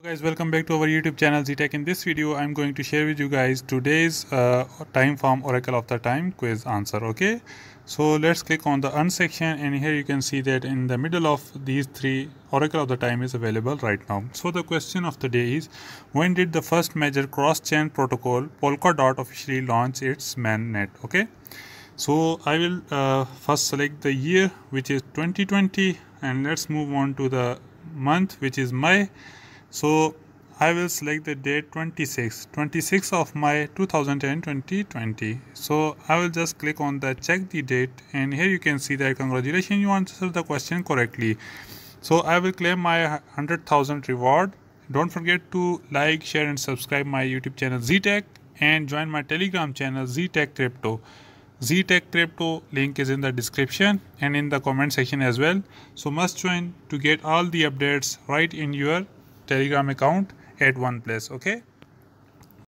guys welcome back to our youtube channel ztech in this video i'm going to share with you guys today's uh, Time Farm oracle of the time quiz answer okay? So let's click on the earn section and here you can see that in the middle of these three oracle of the time is available right now. So the question of the day is when did the first major cross-chain protocol polkadot officially launch its mainnet okay? So i will uh, first select the year which is 2020 and let's move on to the month which is may so I will select the date 26 26 of May 2010 2020 so I will just click on the check the date and here you can see that congratulations you answered the question correctly. So I will claim my 100,000 reward. Don't forget to like share and subscribe my YouTube channel ZTech and join my telegram channel ZTech Crypto. ZTech Crypto link is in the description and in the comment section as well. So must join to get all the updates right in your telegram account at one place okay